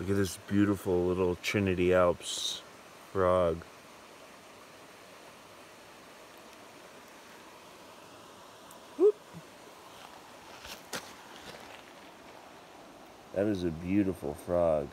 Look at this beautiful little Trinity Alps frog. That is a beautiful frog.